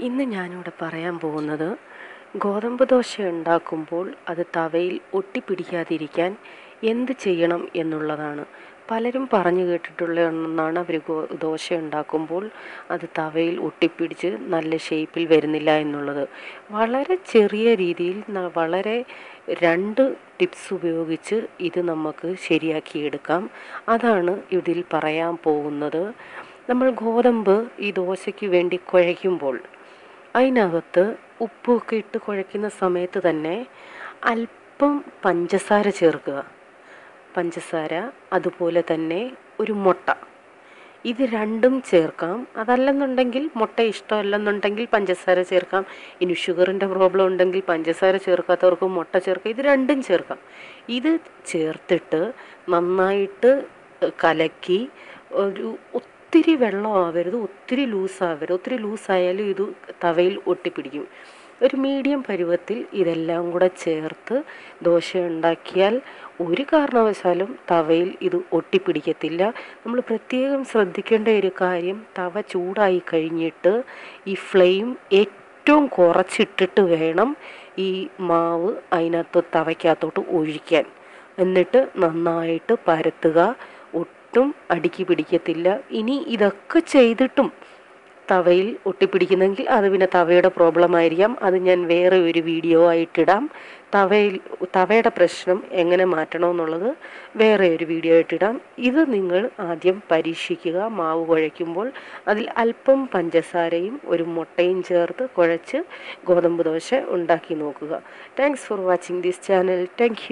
ഇന്ന് ഞാനിവിടെ പറയാൻ പോകുന്നത് ഗോതമ്പ് ദോശ ഉണ്ടാക്കുമ്പോൾ അത് തവയിൽ ഒട്ടിപ്പിടിക്കാതിരിക്കാൻ എന്ത് ചെയ്യണം എന്നുള്ളതാണ്. പലരും പറഞ്ഞു കേട്ടിട്ടുള്ള ഒന്നാണ് അവർ ദോശ ഉണ്ടാക്കുമ്പോൾ അത് തവയിൽ ഒട്ടിപ്പിടിച്ച് നല്ല ഷേപ്പിൽ വരുന്നില്ല എന്നുള്ളത്. വളരെ ചെറിയ രീതിയിൽ വളരെ രണ്ട് ടിപ്സ് ഉപയോഗിച്ച് ഇത് നമുക്ക് ശരിയാക്കിയെടുക്കാം. അതാണ് ഇതിൽ പറയാൻ പോകുന്നത്. നമ്മൾ ഗോതമ്പ് ഈ ദോശയ്ക്ക് വേണ്ടി കുഴയ്ക്കുമ്പോൾ അതിനകത്ത് ഉപ്പൊക്കെ ഇട്ട് കുഴയ്ക്കുന്ന സമയത്ത് തന്നെ അല്പം പഞ്ചസാര ചേർക്കുക. പഞ്ചസാര അതുപോലെ തന്നെ ഒരു മുട്ട. ഇത് രണ്ടും ചേർക്കാം. അതല്ലെന്നുണ്ടെങ്കിൽ മുട്ട ഇഷ്ടമല്ലെന്നുണ്ടെങ്കിൽ പഞ്ചസാര ചേർക്കാം. ഇനി ഷുഗറിന്റെ പ്രോബ്ലം ഉണ്ടെങ്കിൽ പഞ്ചസാര ചേർക്കാത്തവർക്ക് മുട്ട ചേർക്കാം. ഇത് രണ്ടും ചേർക്കാം. ഇത് ചേർത്തിട്ട് നന്നായിട്ട് കലക്കി ഒരു ഒത്തിരി വെള്ളം ആവരുത് ഒത്തിരി ലൂസാവരുത് ഒത്തിരി ലൂസായാലും ഇത് തവയിൽ ഒട്ടിപ്പിടിക്കും. ഒരു മീഡിയം പരുവത്തിൽ ഇതെല്ലാം കൂടെ ചേർത്ത് ദോശ ഉണ്ടാക്കിയാൽ ഒരു കാരണവശാലും തവയിൽ ഇത് ഒട്ടിപ്പിടിക്കത്തില്ല. നമ്മൾ പ്രത്യേകം ശ്രദ്ധിക്കേണ്ട ഒരു കാര്യം തവ ചൂടായി കഴിഞ്ഞിട്ട് ഈ ഫ്ലെയിം ഏറ്റവും കുറച്ചിട്ടിട്ട് വേണം ഈ മാവ് അതിനകത്ത് തവയ്ക്കകത്തോട്ട് ഒഴിക്കാൻ. എന്നിട്ട് നന്നായിട്ട് പരത്തുക. ഒട്ടും അടുക്കി പിടിക്കത്തില്ല. ഇനി ഇതൊക്കെ ചെയ്തിട്ടും തവയിൽ ഒട്ടിപ്പിടിക്കുന്നെങ്കിൽ അത് പിന്നെ തവയുടെ പ്രോബ്ലം ആയിരിക്കാം. അത് ഞാൻ വേറെ ഒരു വീഡിയോ ആയിട്ടിടാം തവയിൽ തവയുടെ പ്രശ്നം എങ്ങനെ മാറ്റണമെന്നുള്ളത് വേറെ ഒരു വീഡിയോ ആയിട്ടിടാം ഇത് നിങ്ങൾ ആദ്യം പരീക്ഷിക്കുക. മാവ് കുഴയ്ക്കുമ്പോൾ അതിൽ അല്പം പഞ്ചസാരയും ഒരു മുട്ടയും ചേർത്ത് കുഴച്ച് ഗോതമ്പ് ദോശ ഉണ്ടാക്കി നോക്കുക. Thanks for watching this channel thank